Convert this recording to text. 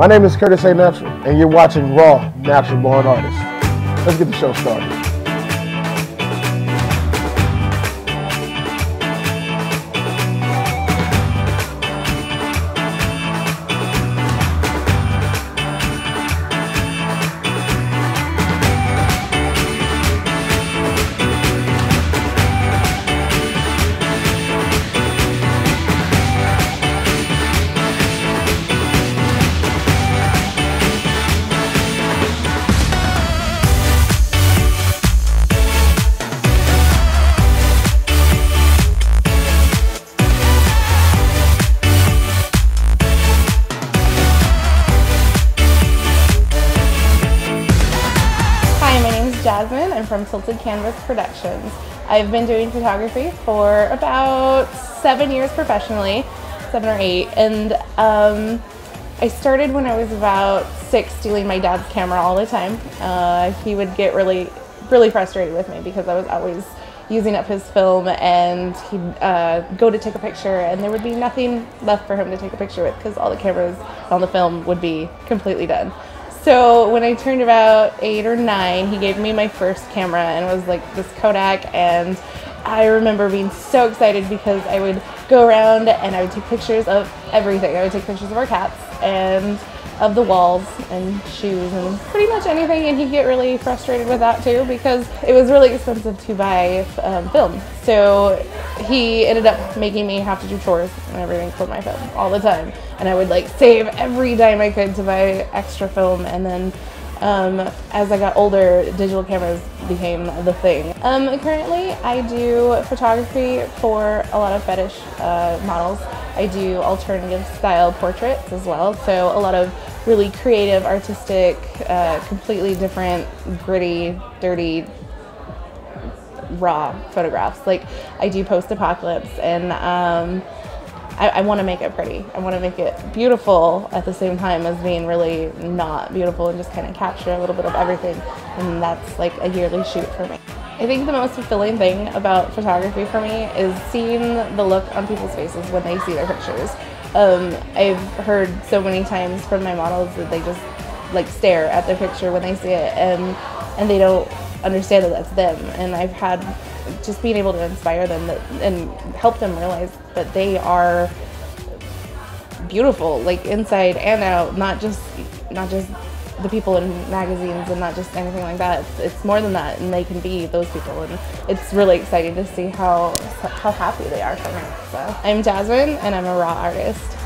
My name is Curtis A. Natural, and you're watching Raw Natural Born Artists. Let's get the show started. From Tilted Canvas Productions. I've been doing photography for about seven years professionally, seven or eight, and um, I started when I was about six, stealing my dad's camera all the time. Uh, he would get really, really frustrated with me because I was always using up his film, and he'd uh, go to take a picture, and there would be nothing left for him to take a picture with because all the cameras on the film would be completely done. So when I turned about eight or nine, he gave me my first camera and it was like this Kodak and I remember being so excited because I would go around and I would take pictures of everything. I would take pictures of our cats and of the walls and shoes and pretty much anything and he'd get really frustrated with that too because it was really expensive to buy um, film. So he ended up making me have to do chores and everything for my film all the time. And I would like save every dime I could to buy extra film and then um, as I got older, digital cameras became the thing. Um, currently, I do photography for a lot of fetish uh, models. I do alternative style portraits as well, so a lot of really creative, artistic, uh, completely different, gritty, dirty, raw photographs. Like I do post-apocalypse and um, I, I want to make it pretty. I want to make it beautiful at the same time as being really not beautiful and just kind of capture a little bit of everything. And that's like a yearly shoot for me. I think the most fulfilling thing about photography for me is seeing the look on people's faces when they see their pictures. Um, I've heard so many times from my models that they just like stare at their picture when they see it and and they don't understand that that's them. And I've had just being able to inspire them that, and help them realize that they are beautiful, like inside and out, not just not just the people in magazines and not just anything like that. It's, it's more than that, and they can be those people, and it's really exciting to see how how happy they are from it. So I'm Jasmine, and I'm a raw artist.